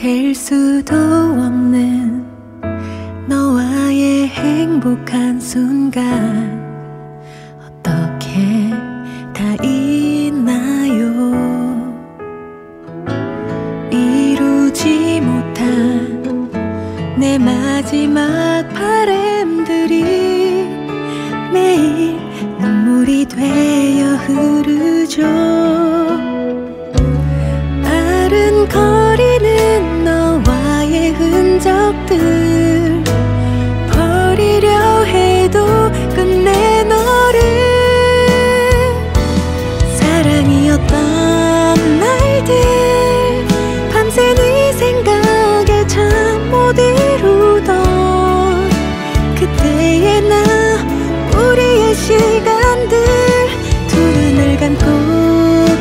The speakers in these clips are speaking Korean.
셀 수도 없는 너와의 행복한 순간. 어떻게 다 있나요? 이루지 못한 내 마지막 바램들이 매일 눈물이 되어 흐르죠. 아른거리는 너와의 흔적들 버리려 해도 끝내 너를. 사랑이었던 날들 밤새 네 생각에 잠 못 이루던 그때의 나 우리의 시간들. 두 눈을 감고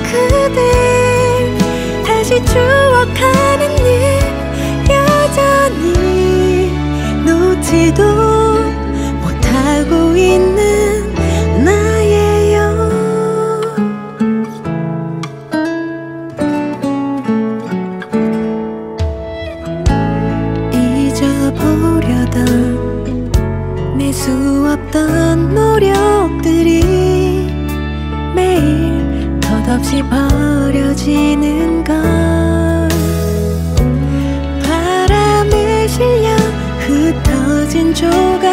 그댈 다시 추 덧없이 버려지는 것 바람에 실려 흩어진 조각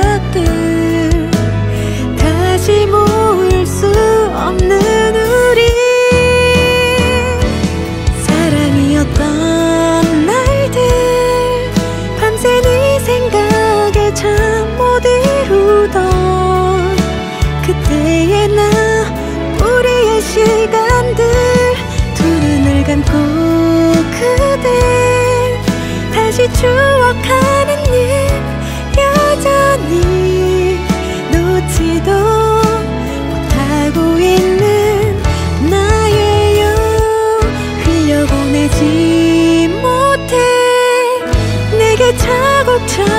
time.